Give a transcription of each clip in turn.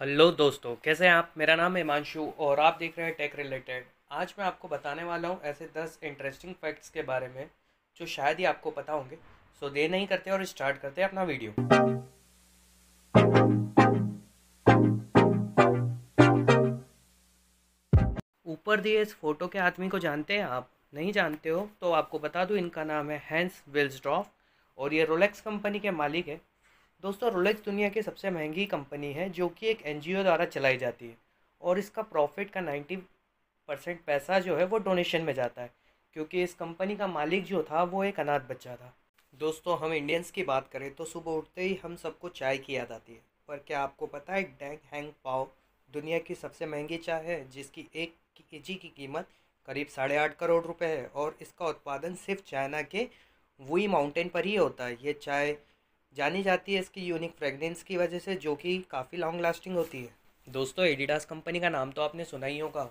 Hello दोस्तों, कैसे हैं आप? मेरा नाम हिमांशु और आप देख रहे हैं टेक रिलेटेड आज मैं आपको बताने वाला हूँ ऐसे दस इंटरेस्टिंग फैक्ट्स के बारे में, जो शायद ही आपको पता होंगे। सो देर नहीं करते और स्टार्ट करते हैं अपना वीडियो ऊपर दिए इस फ़ोटो के आदमी को जानते हैं आप? नहीं जानते हो तो आपको बता दूँ इनका नाम है हैंस विल्सड्रॉफ और ये रोलेक्स कंपनी के मालिक है। दोस्तों रोलेक्स दुनिया की सबसे महँगी कंपनी है, जो कि एक एनजीओ द्वारा चलाई जाती है। और इसका प्रॉफिट का नाइन्टी परसेंट पैसा जो है, वो डोनेशन में जाता है, क्योंकि इस कंपनी का मालिक जो था, वो एक अनाथ बच्चा था। दोस्तों, हम इंडियंस की बात करें तो सुबह उठते ही हम सबको चाय की याद आती है। पर क्या आपको पता है डैंग हैंग पाओ दुनिया की सबसे महँगी चाय है, जिसकी एक के जी की कीमत करीब साढ़े आठ करोड़ रुपए है, और इसका उत्पादन सिर्फ़ चाइना के वुई माउंटेन पर ही होता है। ये चाय जानी जाती है इसकी यूनिक फ्रेगनेंस की वजह से, जो कि काफ़ी लॉन्ग लास्टिंग होती है। दोस्तों एडिडास कंपनी का नाम तो आपने सुना ही होगा,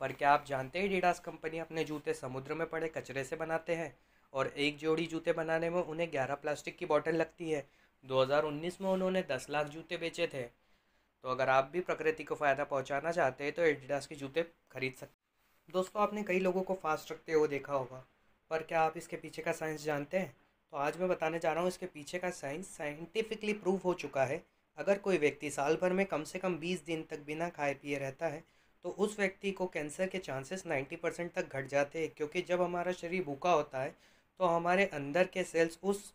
पर क्या आप जानते हैं एडिडास कंपनी अपने जूते समुद्र में पड़े कचरे से बनाते हैं? और एक जोड़ी जूते बनाने में उन्हें ग्यारह प्लास्टिक की बॉटल लगती है। 2019 में उन्होंने 10 लाख जूते बेचे थे। तो अगर आप भी प्रकृति को फ़ायदा पहुंचाना चाहते हैं तो एडिडास के जूते खरीद सकते दोस्तों, आपने कई लोगों को फास्ट रखते हुए देखा होगा, पर क्या आप इसके पीछे का साइंस जानते हैं? तो आज मैं बताने जा रहा हूँ, इसके पीछे का साइंस साइंटिफिकली प्रूव हो चुका है। अगर कोई व्यक्ति साल भर में कम से कम बीस दिन तक बिना खाए पिए रहता है तो उस व्यक्ति को कैंसर के चांसेस नाइन्टी परसेंट तक घट जाते हैं, क्योंकि जब हमारा शरीर भूखा होता है तो हमारे अंदर के सेल्स उस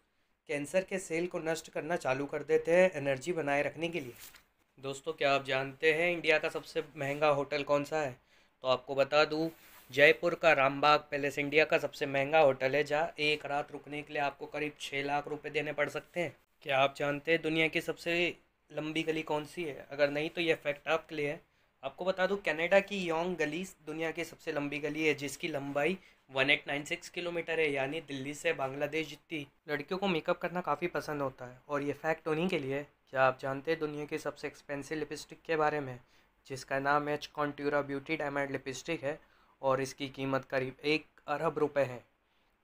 कैंसर के सेल को नष्ट करना चालू कर देते हैं एनर्जी बनाए रखने के लिए। दोस्तों, क्या आप जानते हैं इंडिया का सबसे महँगा होटल कौन सा है? तो आपको बता दूँ जयपुर का रामबाग पैलेस इंडिया का सबसे महँगा होटल है, जहाँ एक रात रुकने के लिए आपको करीब छः लाख रुपए देने पड़ सकते हैं। क्या आप जानते हैं दुनिया की सबसे लंबी गली कौन सी है? अगर नहीं तो ये फैक्ट आपके लिए है। आपको बता दूँ, कनाडा की योंग गली दुनिया की सबसे लंबी गली है, जिसकी लंबाई one eight nine six kilometre है, यानी दिल्ली से बांग्लादेश जितनी। लड़कियों को मेकअप करना काफ़ी पसंद होता है, और ये फैक्ट उन्हीं के लिए क्या आप जानते हैं दुनिया की सबसे एक्सपेंसिव लिपस्टिक के बारे में, जिसका नाम है कॉन्ट्यूरा ब्यूटी डायमंड लिपस्टिक है? और इसकी कीमत करीब एक अरब रुपए है।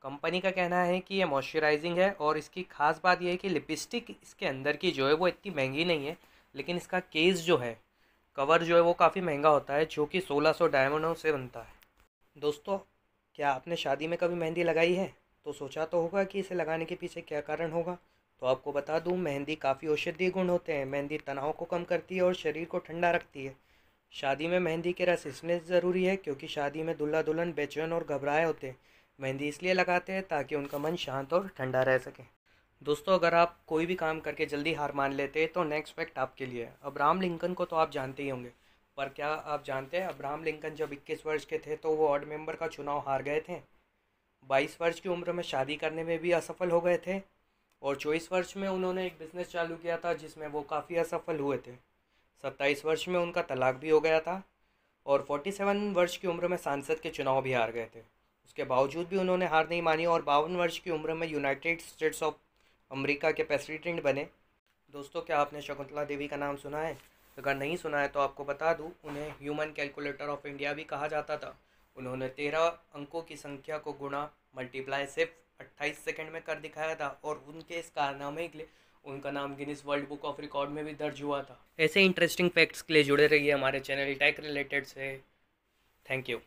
कंपनी का कहना है कि ये मॉइस्चराइजिंग है और इसकी ख़ास बात यह है कि लिपस्टिक इसके अंदर की जो है वो इतनी महँगी नहीं है, लेकिन इसका केस जो है, कवर जो है वो काफ़ी महँगा होता है, जो कि 1600 डायमंडों से बनता है। दोस्तों, क्या आपने शादी में कभी मेहंदी लगाई है? तो सोचा तो होगा कि इसे लगाने के पीछे क्या कारण होगा। तो आपको बता दूँ, मेहंदी काफ़ी औषधीय गुण होते हैं। मेहंदी तनाव को कम करती है और शरीर को ठंडा रखती है। शादी में मेहंदी के रस इसलिए ज़रूरी है क्योंकि शादी में दुल्हा दुल्हन बेचैन और घबराए होते हैं। मेहंदी इसलिए लगाते हैं ताकि उनका मन शांत और ठंडा रह सके। दोस्तों, अगर आप कोई भी काम करके जल्दी हार मान लेते हैं तो नेक्स्ट फैक्ट आपके लिए है। अब्राहम लिंकन को तो आप जानते ही होंगे, पर क्या आप जानते हैं, अब्राहम लिंकन जब इक्कीस वर्ष के थे तो वो वार्ड मेंबर का चुनाव हार गए थे। बाईस वर्ष की उम्र में शादी करने में भी असफल हो गए थे और चौबीस वर्ष में उन्होंने एक बिज़नेस चालू किया था, जिसमें वो काफ़ी असफल हुए थे। सत्ताईस वर्ष में उनका तलाक भी हो गया था और फोर्टी सेवन वर्ष की उम्र में सांसद के चुनाव भी हार गए थे। उसके बावजूद भी उन्होंने हार नहीं मानी और बावन वर्ष की उम्र में यूनाइटेड स्टेट्स ऑफ़ अमेरिका के प्रेसिडेंट बने। दोस्तों, क्या आपने शकुंतला देवी का नाम सुना है? अगर नहीं सुना है तो आपको बता दूँ, उन्हें ह्यूमन कैलकुलेटर ऑफ़ इंडिया भी कहा जाता था। उन्होंने तेरह अंकों की संख्या को गुणा मल्टीप्लाई सिर्फ़ अट्ठाईस सेकेंड में कर दिखाया था और उनके इस कारनामे के लिए उनका नाम Guinness world book of record में भी दर्ज हुआ था। ऐसे इंटरेस्टिंग फैक्ट्स के लिए जुड़े रहिए हमारे चैनल टैक रिलेटेड से। Thank you